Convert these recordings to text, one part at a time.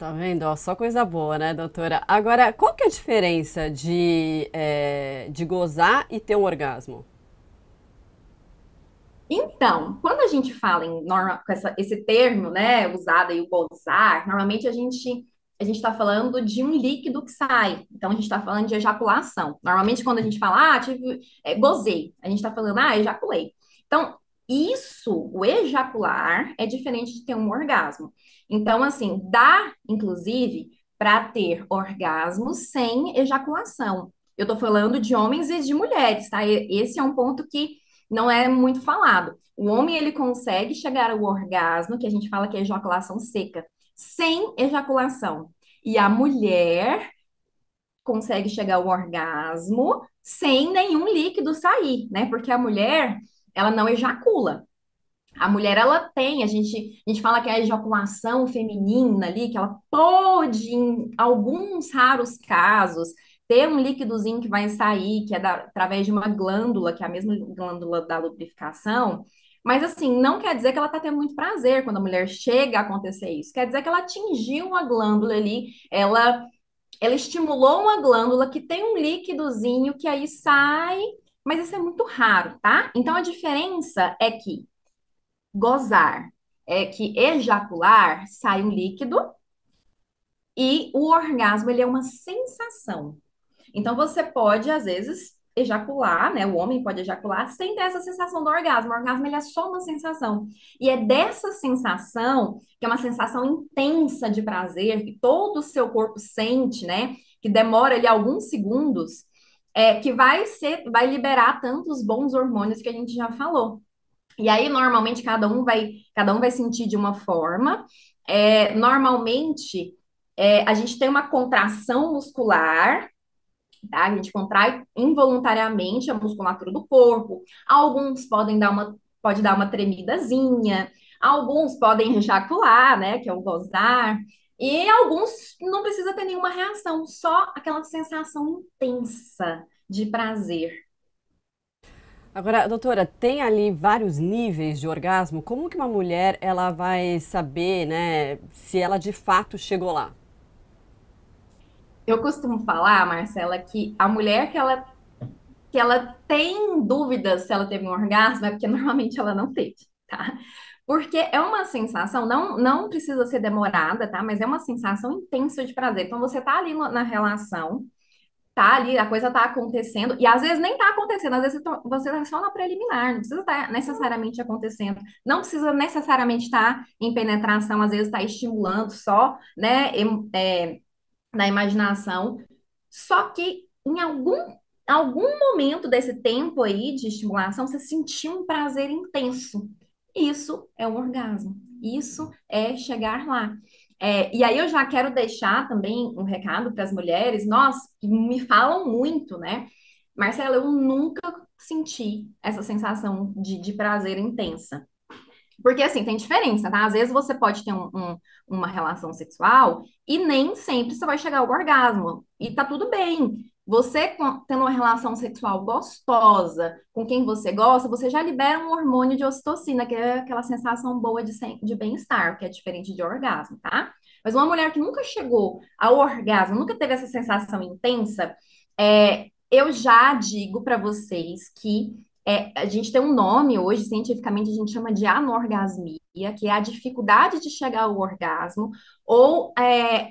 Tá vendo? Ó, só coisa boa, né, doutora? Agora, qual que é a diferença de, é, de gozar e ter um orgasmo? Então, quando a gente fala em norma, com essa- esse termo, né, usado aí, o gozar, normalmente a gente a gente está falando de um líquido que sai. Então, a gente está falando de ejaculação. Normalmente, quando a gente fala, ah, tive, é, gozei, a gente está falando, ah, ejaculei. Então, isso, o ejacular, é diferente de ter um orgasmo. Então, assim, dá, inclusive, para ter orgasmo sem ejaculação. Eu estou falando de homens e de mulheres, tá? Esse é um ponto que não é muito falado. O homem ele consegue chegar ao orgasmo, que a gente fala que é ejaculação seca, sem ejaculação. E a mulher consegue chegar ao orgasmo sem nenhum líquido sair, né? Porque a mulher, ela não ejacula. A mulher, ela tem, a gente, a gente fala que é a ejaculação feminina ali, que ela pode, em alguns raros casos, ter um líquidozinho que vai sair, que é da- através de uma glândula, que é a mesma glândula da lubrificação. Mas, assim, não quer dizer que ela está tendo muito prazer quando a mulher chega a acontecer isso. Quer dizer que ela atingiu uma glândula ali, ela, ela estimulou uma glândula que tem um líquidozinho que aí sai, mas isso é muito raro, tá? Então, a diferença é que Gozar é que ejacular sai um líquido e o orgasmo ele é uma sensação. Então você pode às vezes ejacular, né? O homem pode ejacular sem ter essa sensação do orgasmo. O orgasmo ele é só uma sensação. E é dessa sensação, que é uma sensação intensa de prazer, que todo o seu corpo sente, né? Que demora ali alguns segundos, é, que vai ser, vai liberar tantos bons hormônios que a gente já falou. E aí, normalmente, cada um vai, cada um vai sentir de uma forma. É, normalmente, é, a gente tem uma contração muscular, tá? A gente contrai involuntariamente a musculatura do corpo. Alguns podem dar uma, pode dar uma tremidazinha, alguns podem ejacular, né? Que é o gozar. E alguns não precisa ter nenhuma reação, só aquela sensação intensa de prazer. Agora, doutora, tem ali vários níveis de orgasmo. Como que uma mulher ela vai saber, né, se ela de fato chegou lá? Eu costumo falar, Marcela, que a mulher que ela, que ela tem dúvidas se ela teve um orgasmo é porque normalmente ela não teve, tá? Porque é uma sensação, não, não precisa ser demorada, tá? Mas é uma sensação intensa de prazer. Então você tá ali na relação, tá ali, a coisa tá acontecendo, e às vezes nem tá acontecendo, às vezes você tá tá só na preliminar, não precisa estar necessariamente acontecendo, não precisa necessariamente estar em penetração, às vezes está estimulando só, né? é, na imaginação. Só que em algum, algum momento desse tempo aí de estimulação, você sentiu um prazer intenso. Isso é um orgasmo. Isso é chegar lá. É, e aí eu já quero deixar também um recado para as mulheres, nós que me falam muito, né? Marcela, eu nunca senti essa sensação de, de prazer intensa. Porque, assim, tem diferença, tá? Às vezes você pode ter um- um- uma relação sexual e nem sempre você vai chegar ao orgasmo. E tá tudo bem. Você tendo uma relação sexual gostosa com quem você gosta, você já libera um hormônio de ocitocina, que é aquela sensação boa de, de bem-estar, que é diferente de orgasmo, tá? Mas uma mulher que nunca chegou ao orgasmo, nunca teve essa sensação intensa, é, eu já digo para vocês que é, a gente tem um nome hoje, cientificamente, a gente chama de anorgasmia, que é a dificuldade de chegar ao orgasmo, ou, é,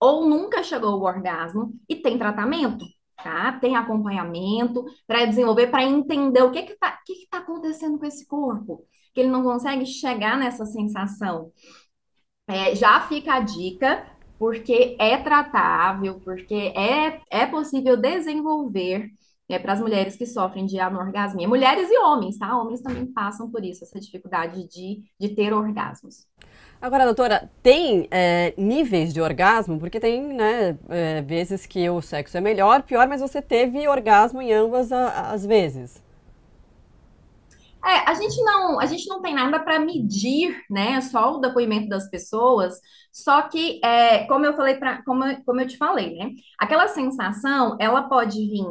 ou nunca chegou ao orgasmo, e tem tratamento, tá? Tem acompanhamento para desenvolver, para entender o que que tá, que que tá acontecendo com esse corpo, que ele não consegue chegar nessa sensação. É, já fica a dica, porque é tratável, porque é, é possível desenvolver é, para as mulheres que sofrem de anorgasmia. Mulheres e homens, tá? Homens também passam por isso, essa dificuldade de, de ter orgasmos. Agora, doutora, tem é, níveis de orgasmo? Porque tem, né, é, vezes que o sexo é melhor, pior, mas você teve orgasmo em ambas as vezes. É, a gente não, a gente não tem nada para medir, né? Só o depoimento das pessoas. Só que, é, como eu falei para, como, como eu te falei, né? Aquela sensação, ela pode vir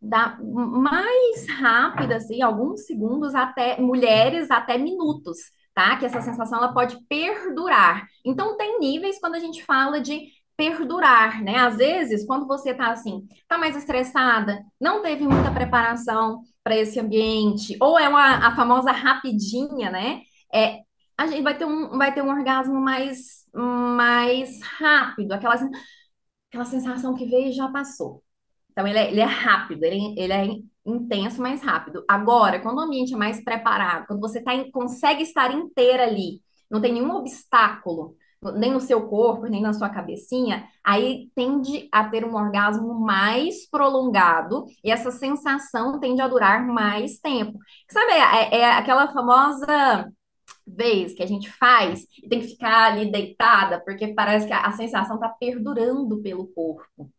da mais rápida, assim, alguns segundos até mulheres até minutos. Tá? Que essa sensação ela pode perdurar. Então, tem níveis quando a gente fala de perdurar, né? Às vezes, quando você tá assim, tá mais estressada, não teve muita preparação para esse ambiente, ou é uma, a famosa rapidinha, né? É, a gente vai ter um, vai ter um orgasmo mais, mais rápido, aquela, aquela sensação que veio e já passou. Então, ele é, ele é rápido, ele, ele é intenso, mais rápido. Agora, quando o ambiente é mais preparado, quando você tá, consegue estar inteira ali, não tem nenhum obstáculo, nem no seu corpo, nem na sua cabecinha, aí tende a ter um orgasmo mais prolongado e essa sensação tende a durar mais tempo. Sabe, é, é aquela famosa vez que a gente faz e tem que ficar ali deitada, porque parece que a, a sensação está perdurando pelo corpo.